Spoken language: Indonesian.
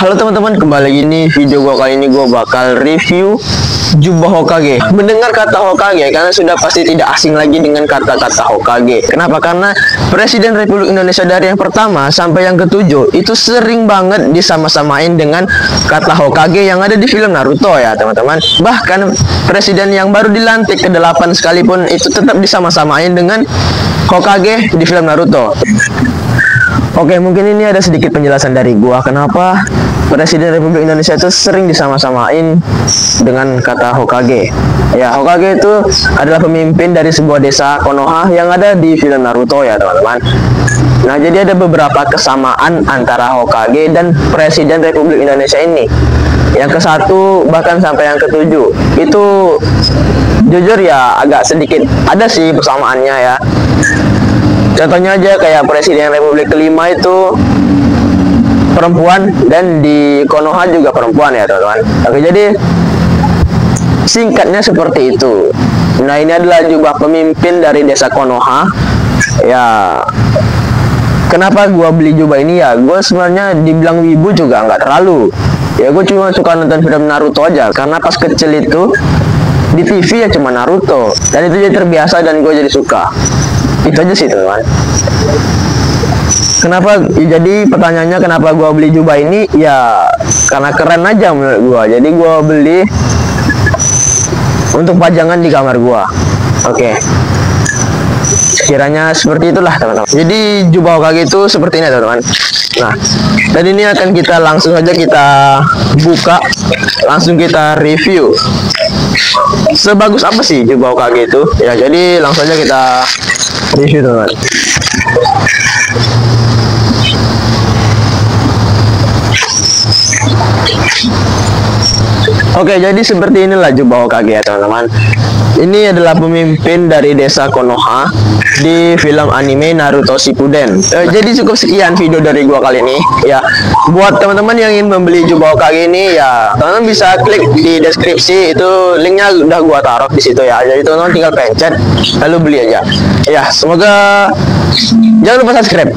Halo teman-teman, kembali lagi nih video gua kali ini gua bakal review jubah Hokage. Mendengar kata Hokage, kalian sudah pasti tidak asing lagi dengan kata-kata Hokage. Kenapa? Karena Presiden Republik Indonesia dari yang pertama sampai yang ketujuh itu sering banget disama-samain dengan kata Hokage yang ada di film Naruto ya teman-teman. Bahkan Presiden yang baru dilantik ke delapan sekalipun itu tetap disama-samain dengan Hokage di film Naruto. Oke, mungkin ini ada sedikit penjelasan dari gua kenapa Presiden Republik Indonesia itu sering disama-samain dengan kata Hokage. Ya, Hokage itu adalah pemimpin dari sebuah desa Konoha yang ada di film Naruto ya, teman-teman. Nah, jadi ada beberapa kesamaan antara Hokage dan Presiden Republik Indonesia ini. Yang ke satu bahkan sampai yang ketujuh itu jujur ya agak sedikit ada sih persamaannya ya Contohnya aja kayak Presiden Republik kelima itu perempuan dan di Konoha juga perempuan ya teman-teman. Oke jadi singkatnya seperti itu. Nah ini adalah jubah pemimpin dari desa Konoha. Ya kenapa gua beli jubah ini ya? Gua sebenarnya dibilang wibu juga nggak terlalu. Ya gue cuma suka nonton film Naruto aja karena pas kecil itu di TV ya cuma Naruto dan itu jadi terbiasa dan gue jadi suka itu aja sih teman kenapa? Jadi pertanyaannya kenapa gua beli jubah ini? Ya karena keren aja menurut gua. Jadi gua beli untuk pajangan di kamar gua. Oke. Okay. sekiranya seperti itulah teman-teman. Jadi jubah kaki itu seperti ini teman-teman. Nah dan ini akan kita langsung saja kita buka. Langsung kita review. Sebagus apa sih jubah kaki itu? Ya jadi langsung saja kita review teman Oke, jadi seperti inilah Jubah Hokage ya teman-teman. Ini adalah pemimpin dari desa Konoha di film anime Naruto Shippuden. Eh, jadi cukup sekian video dari gua kali ini. Ya, buat teman-teman yang ingin membeli Jubah Hokage ini ya, teman-teman bisa klik di deskripsi itu linknya udah gua taruh di situ ya. Jadi teman-teman tinggal pencet lalu beli aja. Ya, semoga jangan lupa subscribe.